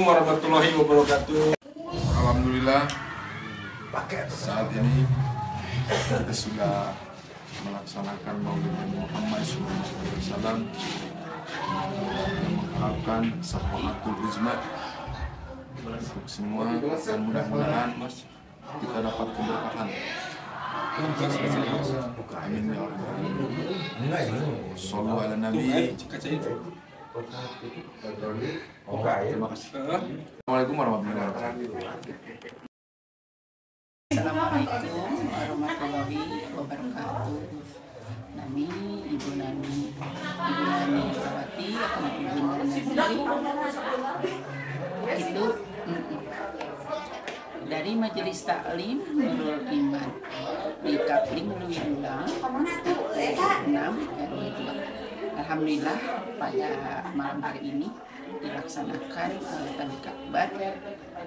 Assalamualaikum warahmatullahi wabarakatuh. Alhamdulillah saat ini kita sudah melaksanakan Maulid Nabi Muhammad SAW yang mengharapkan Safaatul Uzma untuk semua dan mudah-mudahan kita dapat keberkahan. Amin ya Allah. Sallu ala Nabi. Assalamualaikum warahmatullahi wabarakatuh. Nami Ibu Nani, Ibu Nani Kawati atau Ibu Nani itu dari Majelis Taklim Nurul Iman di Kapling Luwila RT 6 RW 2. Alhamdulillah pada malam hari ini dilaksanakan oleh Tablik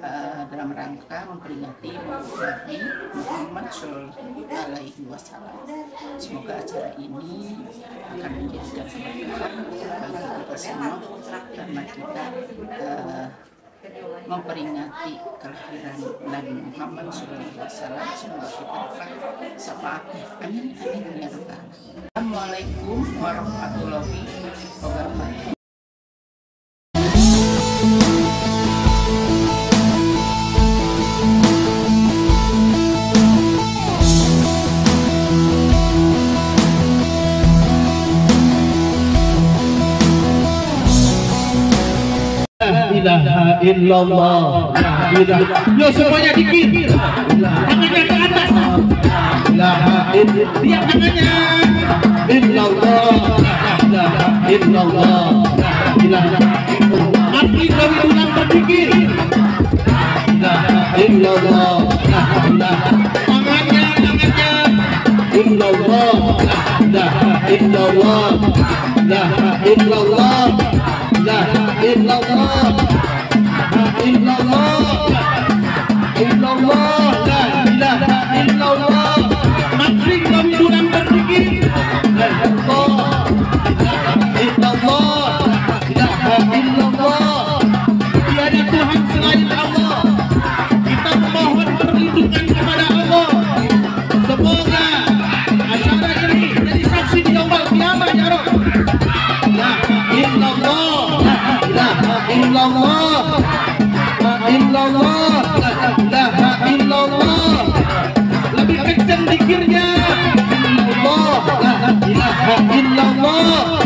eh, dalam rangka memperingati Maulid Nabi Muhammad Shallallahu Alaihi Wasallam. Semoga acara ini akan menjadikan keberkahan bagi kita semua karena kita eh, memperingati kelahiran Nabi Muhammad. Semoga kita dapat syafaatnya. Amin amin ya rabbal. Assalamualaikum warahmatullahi wabarakatuh. Illallah. Yo semuanya dikit. Tangannya ke atas. Lihat tangannya. Illallah. Illallah. Mati kami ulang berdikir ilaha illallah. Tangannya tangannya. illallah. Illallah. Illallah illallah La illallah La illallah Lebih kencang dikirnya Illallah La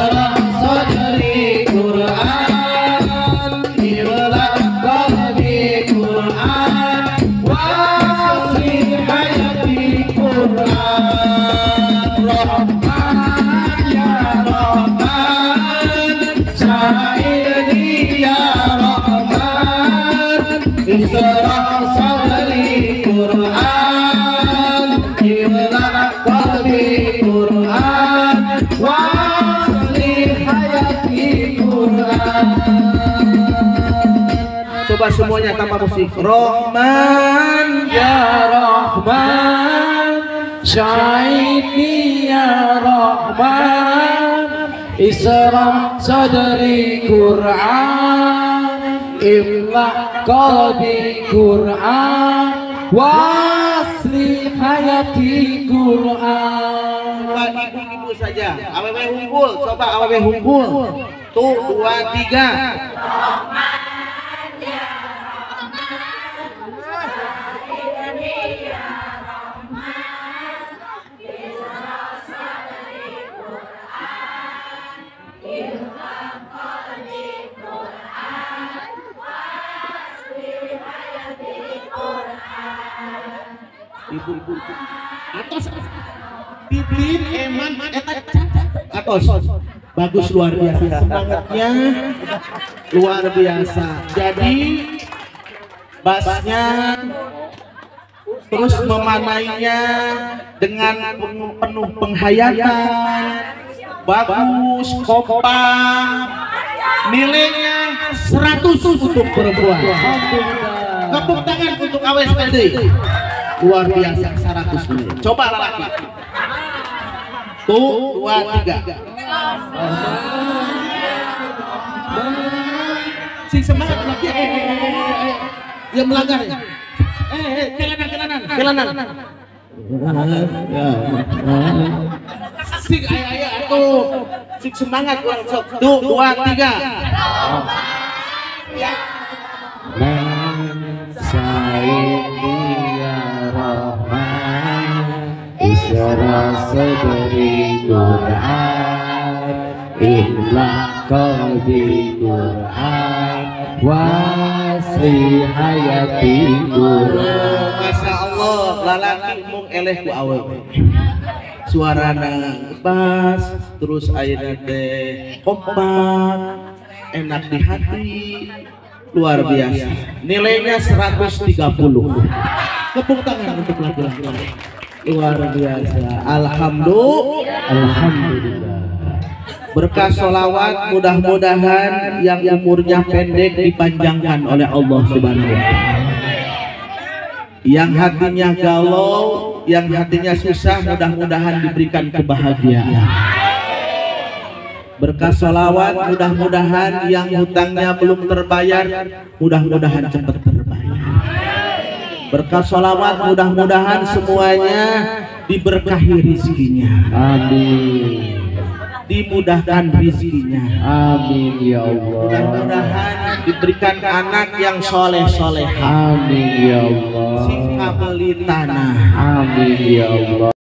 sadri Quran coba semuanya tanpa musik. Rahman Ya Rahman Syaini ya Rahman Isra sadri Qur'an Imla qalbi Qur'an Wasli hayati Qur'an Coba ibu-ibu saja. Awewe hunkul, coba awewe hunkul. Tuh dua tiga. Ibu, Atos. Bibir eman eta atos. Bagus luar biasa. Semangatnya luar biasa. Jadi basnya terus memanainya dengan penuh, penuh penghayatan. Bagus, kompak. Nilainya 100 untuk perempuan. Tepuk tangan untuk AWSPD. Luar biasa 100 menit. Coba laki. Tuh, dua, tiga. Sing semangat lagi. Eh, eh, eh, eh, eh. Yang melanggar ya. Eh, eh, kelanan, kelanan, kelanan. Sing ayo ayo atuh. Sing semangat sok. Tuh, dua, tiga. Isra sadri Qur'an Imla qalbi Qur'an Wasri hayati Qur'an Masya Allah, lalaki mung eleh ku awewe. Suarana pas, terus ayeuna teh kompak, enak di hati, luar biasa. Nilainya 130. Tepuk tangan untuk laki-laki. Luar biasa. Alhamdulillah. Alhamdulillah Berkah solawat mudah-mudahan yang umurnya pendek dipanjangkan oleh Allah Subhanahu wa. Yang hatinya galau, yang hatinya susah mudah-mudahan diberikan kebahagiaan. Berkah solawat mudah-mudahan yang hutangnya belum terbayar mudah-mudahan cepat terbayar. Berkah solawat mudah-mudahan semuanya diberkahi rizkinya. Amin dimudahkan rizkinya. Amin ya Allah. Mudah-mudahan diberikan anak yang soleh soleh. Amin ya Allah. Sing beli tanah. Amin ya Allah.